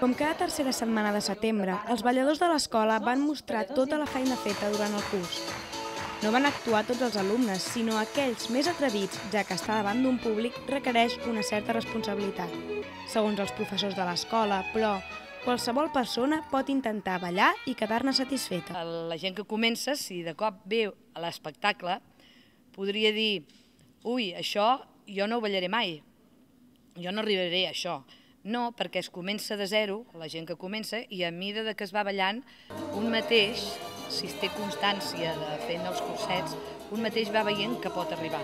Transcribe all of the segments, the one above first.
Com cada tercera setmana de setembre, els balladors de l'escola van mostrar tota la feina feta durant el curs. No van actuar tots els alumnes, sinó aquells més atrevits, ja que estar davant d'un públic requereix una certa responsabilitat. Segons els professors de l'escola, però, qualsevol persona pot intentar ballar i quedar-ne satisfeta. La gent que comença, si de cop ve a l'espectacle, podria dir ui, això jo no ho ballaré mai, jo no arribaré a això. No, perquè es comença de zero, la gent que comença, i a mida de que es va ballant, un mateix, si es té constància de fent els cursets, un mateix va veient que pot arribar.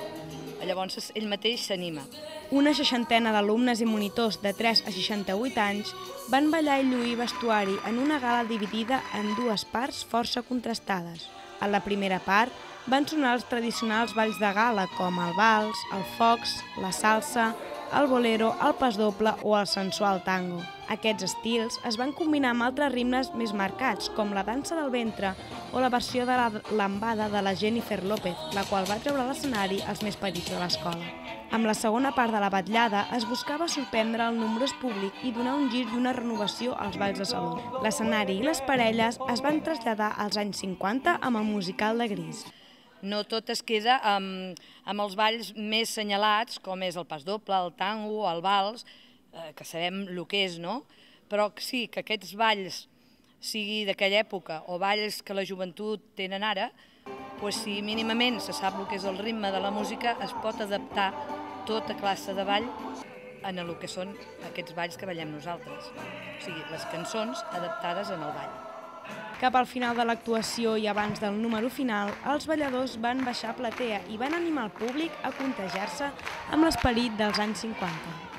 Llavors ell mateix s'anima. Una seixantena d'alumnes i monitors de 3 a 68 anys van ballar i lluir vestuari en una gala dividida en dues parts força contrastades. A la primera part van sonar els tradicionals balls de gala com el vals, el fox, la salsa, el bolero, el pas doble o el sensual tango. Aquests estils es van combinar amb altres ritmes més marcats, com la dansa del ventre o la versió de la lambada de la Jennifer López, la qual va treure a l'escenari els més petits de l'escola. Amb la segona part de la batllada es buscava sorprendre el nombrós públic i donar un gir i una renovació als balls de salut. L'escenari i les parelles es van traslladar als anys 50 amb el musical de Gris. No tot es queda amb, amb els balls més senyalats, com és el pas doble, el tango, el vals, eh, que sabem el que és, no? Però sí, que aquests balls, sigui d'aquella època o balls que la joventut tenen ara, doncs si mínimament se sap el que és el ritme de la música, es pot adaptar tota classe de ball en el que són aquests balls que ballem nosaltres. O sigui, les cançons adaptades en el ball. Cap al final de l'actuació i abans del número final, els balladors van baixar a platea i van animar el públic a contagiar-se amb l'esperit dels anys 50.